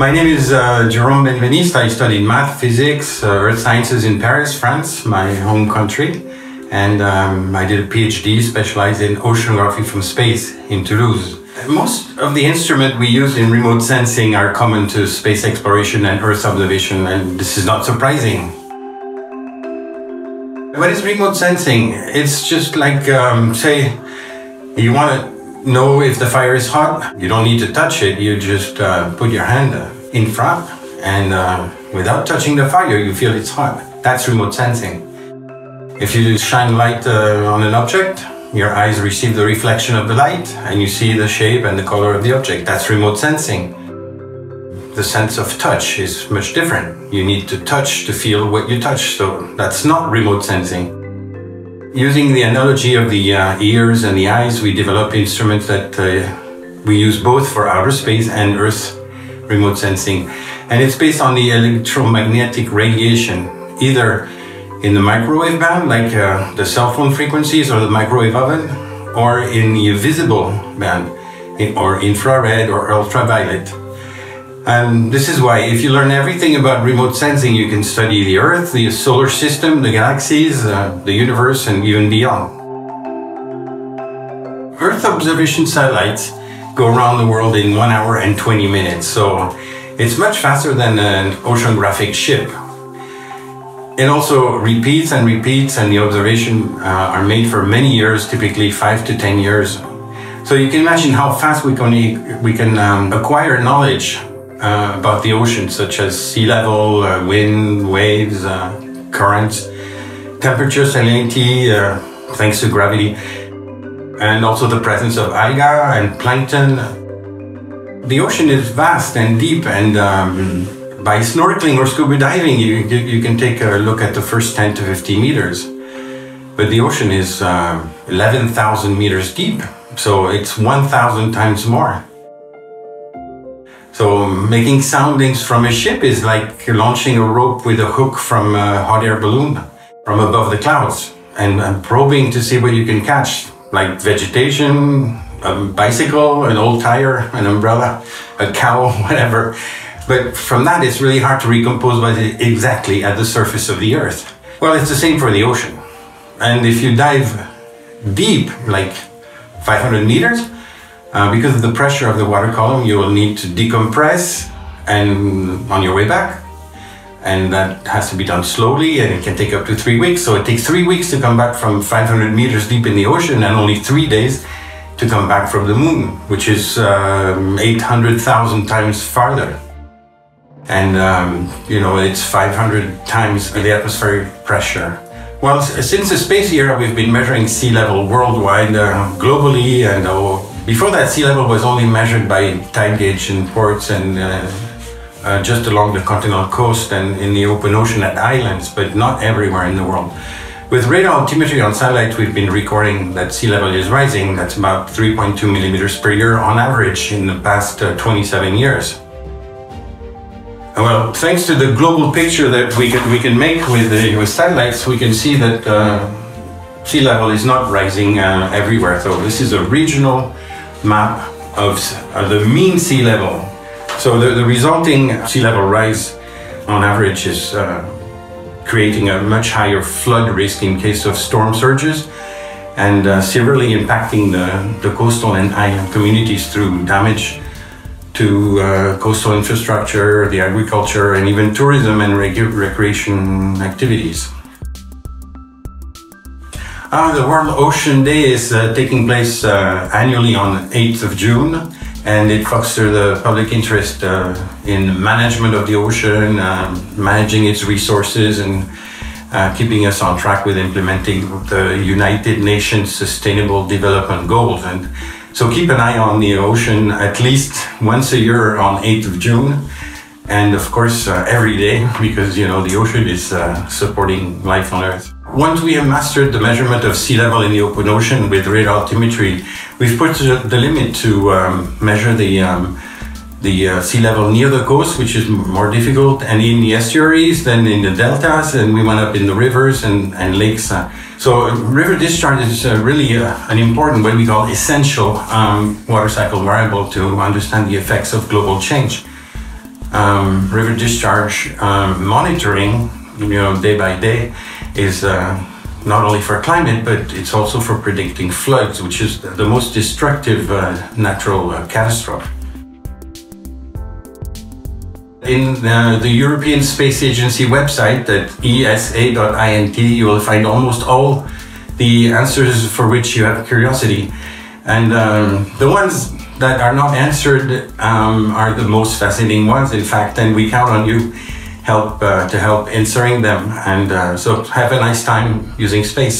My name is uh, Jerome Benveniste. I studied math, physics, uh, earth sciences in Paris, France, my home country. And um, I did a PhD specialized in oceanography from space in Toulouse. Most of the instruments we use in remote sensing are common to space exploration and Earth observation, and this is not surprising. What is remote sensing? It's just like, um, say, you want to know if the fire is hot, you don't need to touch it, you just uh, put your hand in front, and uh, without touching the fire, you feel it's hot. That's remote sensing. If you shine light uh, on an object, your eyes receive the reflection of the light and you see the shape and the color of the object. That's remote sensing. The sense of touch is much different. You need to touch to feel what you touch, so that's not remote sensing. Using the analogy of the uh, ears and the eyes, we develop instruments that uh, we use both for outer space and Earth remote sensing. And it's based on the electromagnetic radiation, either in the microwave band, like uh, the cell phone frequencies or the microwave oven, or in the visible band, or infrared or ultraviolet. And this is why, if you learn everything about remote sensing, you can study the Earth, the solar system, the galaxies, uh, the universe, and even beyond. Earth observation satellites go around the world in one hour and 20 minutes, so it's much faster than an oceanographic ship. It also repeats and repeats, and the observation uh, are made for many years, typically five to ten years. So you can imagine how fast we can we can um, acquire knowledge uh, about the ocean, such as sea level, uh, wind, waves, uh, currents, temperature, salinity, uh, thanks to gravity, and also the presence of algae and plankton. The ocean is vast and deep, and um, by snorkeling or scuba diving, you, you, you, can take a look at the first 10 to 15 meters. But the ocean is uh, 11,000 meters deep, so it's 1,000 times more. So making soundings from a ship is like launching a rope with a hook from a hot air balloon from above the clouds and, and probing to see what you can catch, like vegetation, a bicycle, an old tire, an umbrella, a cow, whatever. But from that, it's really hard to recompose what is exactly at the surface of the Earth. Well, it's the same for the ocean. And if you dive deep, like 500 meters, uh, because of the pressure of the water column, you will need to decompress and on your way back. And that has to be done slowly and it can take up to three weeks. So it takes three weeks to come back from 500 meters deep in the ocean and only three days to come back from the moon, which is um, 800,000 times farther and um, you know it's 500 times the atmospheric pressure. Well, since the space era, we've been measuring sea level worldwide, uh, globally, and uh, before that, sea level was only measured by tide gauge in ports and uh, uh, just along the continental coast and in the open ocean at islands, but not everywhere in the world. With radar altimetry on satellite, we've been recording that sea level is rising. That's about 3.2 millimeters per year on average in the past uh, 27 years. Well, thanks to the global picture that we can, we can make with, with satellites, we can see that uh, sea level is not rising uh, everywhere. So this is a regional map of uh, the mean sea level. So the, the, resulting sea level rise on average is uh, creating a much higher flood risk in case of storm surges and uh, severely impacting the, the coastal and island communities through damage to uh, coastal infrastructure, the agriculture, and even tourism and recreation activities. Uh, the World Ocean Day is uh, taking place uh, annually on 8th of June and it fosters the public interest uh, in management of the ocean, um, managing its resources and uh, keeping us on track with implementing the United Nations Sustainable Development Goals. And so keep an eye on the ocean at least once a year on 8th of June. And of course, uh, every day, because, you know, the ocean is uh, supporting life on Earth. Once we have mastered the measurement of sea level in the open ocean with radar altimetry, we've put the limit to um, measure the um, the uh, sea level near the coast, which is more difficult, and in the estuaries, then in the deltas, and we went up in the rivers and, and lakes. Uh, so river discharge is uh, really uh, an important, what we call essential um, water cycle variable to understand the effects of global change. um, river discharge um, monitoring, you know, day by day, is uh, not only for climate, but it's also for predicting floods, which is the most destructive uh, natural uh, catastrophe. In uh, the European Space Agency website at esa.int, you will find almost all the answers for which you have curiosity. And um, the ones that are not answered um, are the most fascinating ones, in fact, and we count on you help uh, to help answering them. And uh, so have a nice time using space.